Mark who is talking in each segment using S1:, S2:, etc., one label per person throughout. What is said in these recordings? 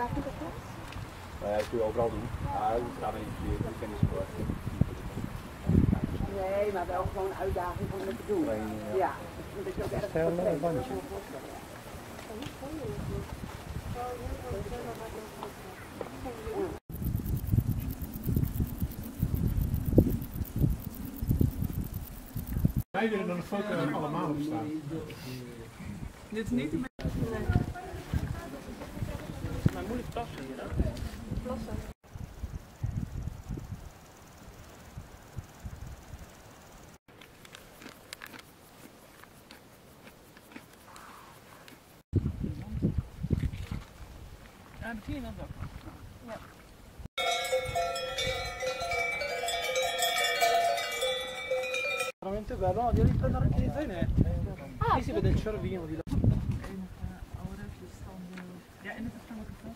S1: waar vind je dat?
S2: Nou ja, dat kun je overal doen. Dat gaat niet verkeerd. Ik ken niet zo goed.
S1: Nee, maar wel gewoon een uitdaging om het te doen. Ja, dat je ook erg
S3: Stel een bandje.
S4: Wij willen dan een foto allemaal op staan.
S5: Dit is niet de Ja, dat zie je dan ook.
S3: Veramente bello, no, devi prendere anche di te.
S5: Ah,
S3: Qui si vede il cervino di là.
S5: Ja, en het is dan ook een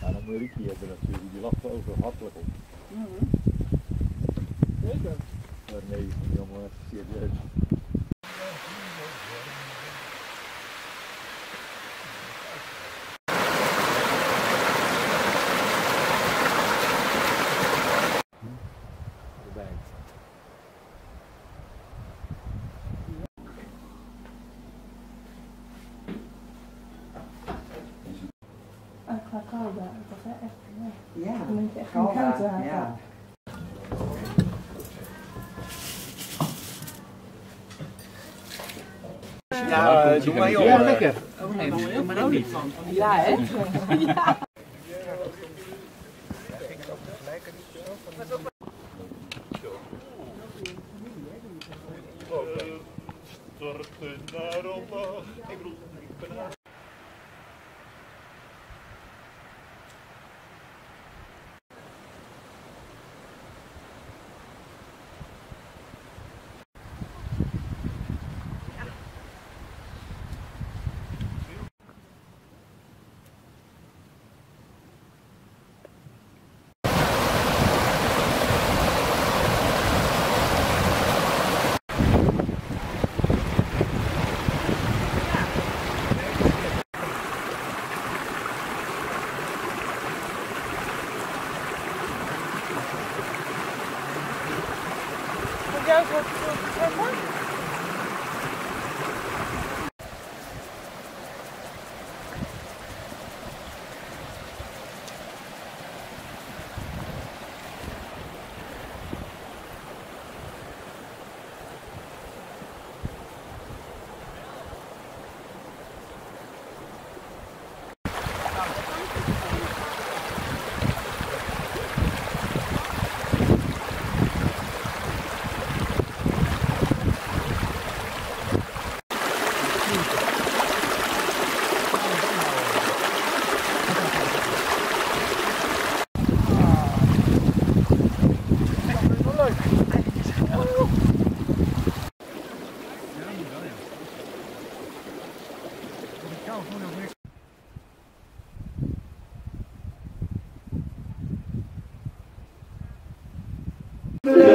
S2: Ja, dan moet je Ricky hebben natuurlijk. Die lacht over hartelijk op.
S3: Zeker.
S2: Maar nee, die allemaal even serieus. Erbij.
S6: Qua koude, dat is echt, ja.
S1: Ja,
S6: Dan moet je echt een koud water.
S1: ja.
S3: Ja, doe maar joh.
S5: Ja, lekker. Oh nee, doe maar ook niet van.
S1: Ja, hè?
S2: Storten naar omlaag. Ik bedoel, ik ben
S3: Blue.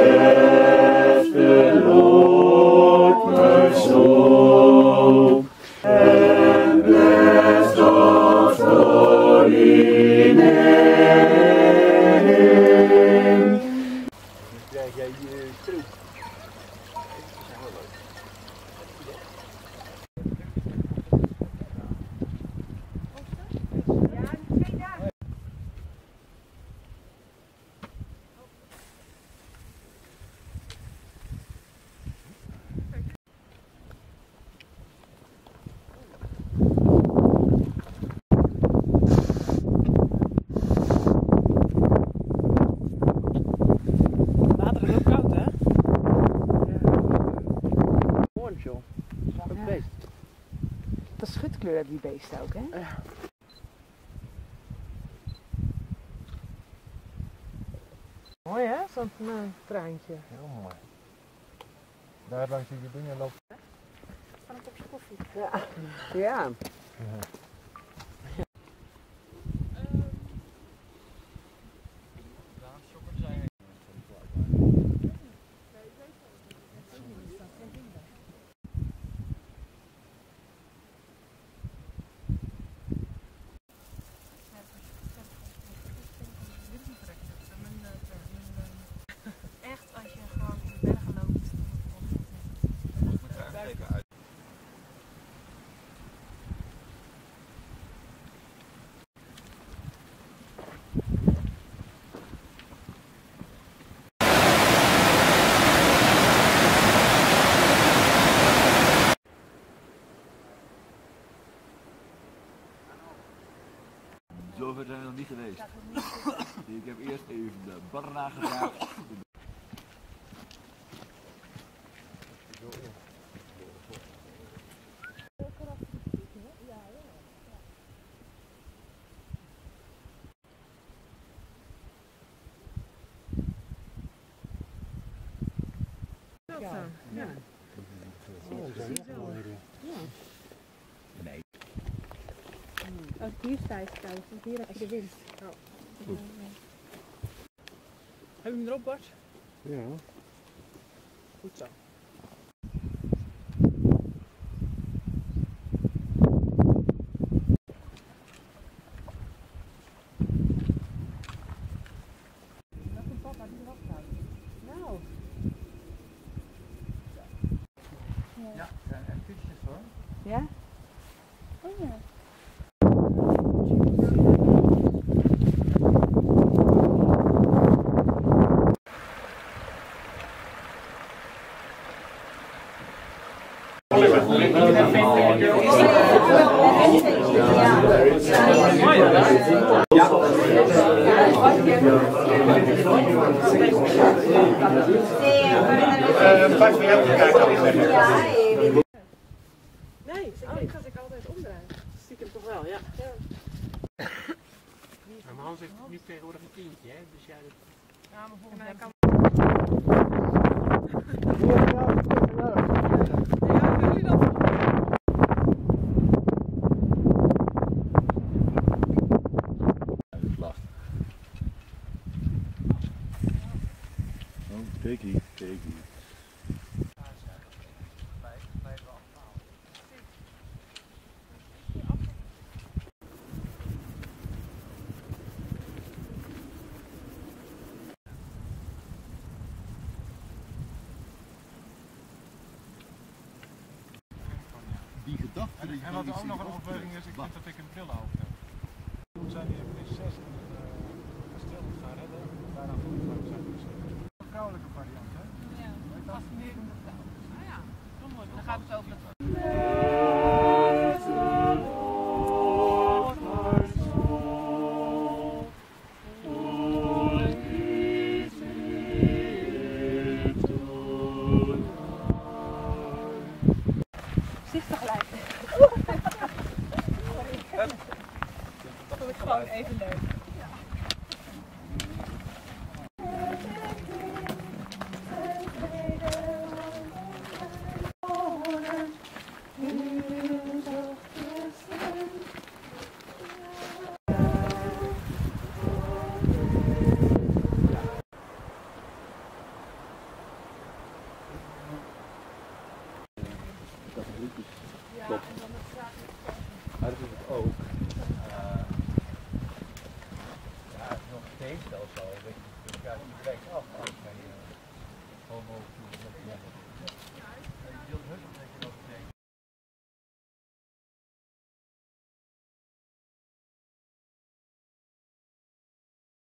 S1: Dat is schutkleur hebben die beesten ook, hè?
S3: Mooi, hè? Zo'n uh, treintje.
S2: Heel mooi. Daar langs die dingen loopt.
S6: Van een kopje koffie.
S1: Ja. Ja.
S3: Dat zo. Ja.
S6: Ook hier sta je want hier heb je de wind.
S3: Heb je hem erop, Bart?
S4: Ja.
S3: Goed zo. Nou,
S1: Ja, en fietsjes hoor.
S6: Ja? Oh ja.
S3: Nee, oh, ik ga ik altijd omdraaien. Stiekem toch wel, ja.
S4: Maar mijn Hans heeft nu tegenwoordig een tientje, hè? Dus ja, dat...
S5: Ja, maar volgens mij kan Ja, wil je dat?
S2: Dat is lastig. Oh, Tikkie, tikkie. Die gedachte dat je
S4: En wat ook nog een opmerking is, ik vind dat ik een bril hoofd heb. Toen zijn die prinses in het kasteel gaan redden, daarna voetbal zijn dus een vrouwelijke variant, hè?
S5: Ja, fascinerende taal. Ah ja, dan mooi. Dan gaat het over dat
S6: Zichtig gelijk.
S5: vond ik gewoon even leuk.
S2: leefstelsel, dat je elkaar niet direct afmaakt je homo. Ja.